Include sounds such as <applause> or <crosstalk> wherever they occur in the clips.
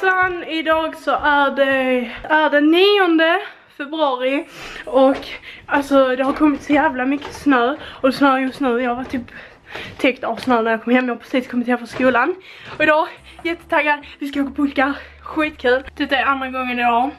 Hejsan! Idag så är det, är det 9 februari och alltså det har kommit så jävla mycket snö och det snöar just nu. Jag var typ täckt av snö när jag kom hem. Jag har precis kommit hem från skolan. Och idag, jättetaggad. Vi ska åka pulka. Skitkul. Detta är andra gången idag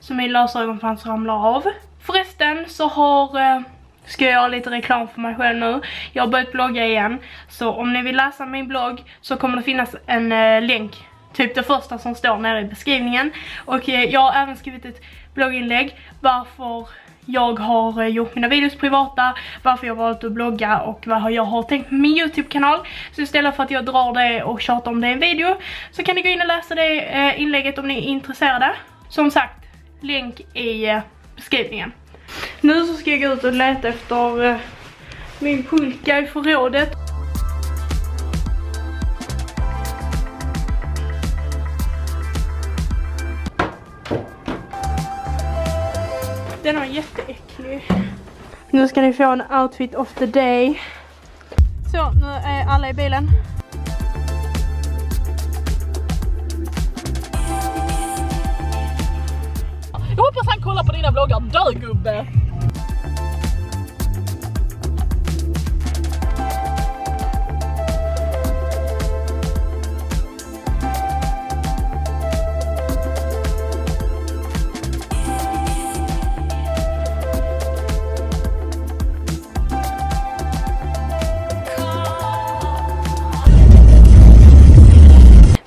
som min lösögonfrans ramlar av. Förresten så har eh, ska jag göra lite reklam för mig själv nu. Jag har börjat blogga igen. Så om ni vill läsa min blogg så kommer det finnas en eh, länk. Typ det första som står nere i beskrivningen. Och eh, jag har även skrivit ett blogginlägg varför jag har eh, gjort mina videos privata, varför jag valt att blogga och vad jag har tänkt med min YouTube-kanal. Så istället för att jag drar det och tjatar om det i en video så kan ni gå in och läsa det eh, inlägget om ni är intresserade. Som sagt, länk i beskrivningen. Nu så ska jag gå ut och leta efter min pulka i förrådet. Den var jätteäcklig. Nu ska ni få en outfit of the day. Så, nu är alla i bilen. Jag hoppas han kollar på dina vloggar, dö gubbe!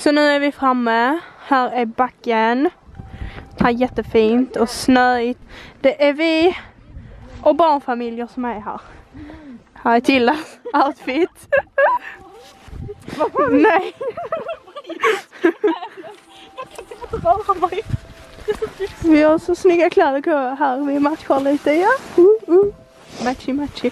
Så nu är vi framme. Här är backen. Här är jättefint och snöigt. Det är vi och barnfamiljer som är här. Här är Tillas <laughs> outfit. Nej. <laughs> Vi har så snygga kläder här. Vi matchar lite, ja. Uh, uh. Matchy matchy.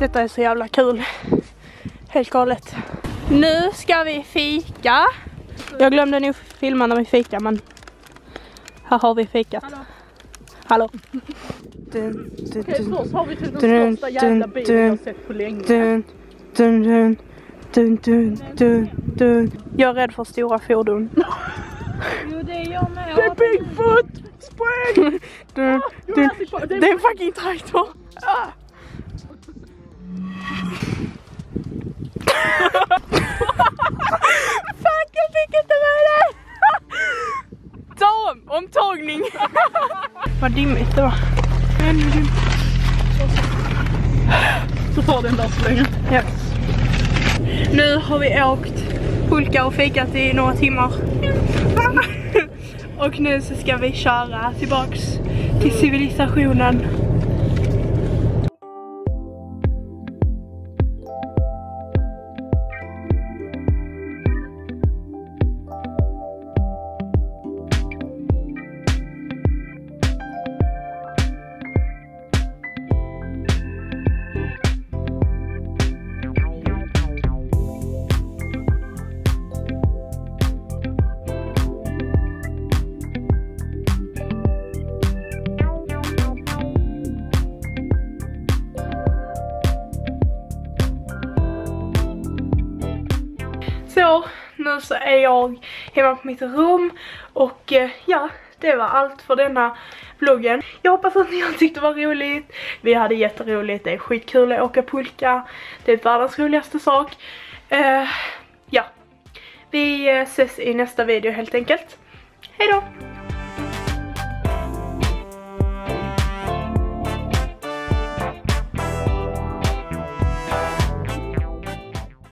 Detta är så jävla kul. Helt galet. Nu ska vi fika. Jag glömde nog filma när vi fika men här har vi fikat. Hallå. Hallå. Dun, dun, Okej, dun, först har vi typ den Dun, största jävla dun, bilen jag dun, sett på länge. dun, dun, dun, dun, dun, dun, dun. Jag är rädd för stora fordon. <laughs> Jo det är jag med. Det är Bigfoot! Spring! <laughs> Dun, dun. Det är en fucking traktor! Ah. Fuck, jag fick inte med det! Ta om, omtagning! Vad dimmigt det var. Så tar den där så länge. Ja. Nu har vi åkt pulka och fikat i några timmar. <laughs> Och nu så ska vi köra tillbaks till civilisationen. Så, nu så är jag hemma på mitt rum och eh, ja, det var allt för denna vloggen. Jag hoppas att ni har tyckt det var roligt. Vi hade jätteroligt, det är skitkul att åka pulka. Det är världens roligaste sak. Uh, ja, vi eh, ses i nästa video helt enkelt. Hejdå!